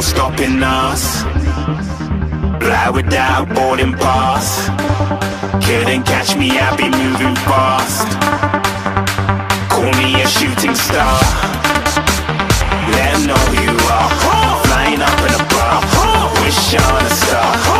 No, stopping us. Fly without boarding pass. Couldn't catch me, I be moving fast. Call me a shooting star. Let 'em know who you are. Flying up in a bar. Wish on a star.